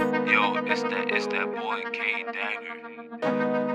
Yo, it's that it's that boy K Dagger.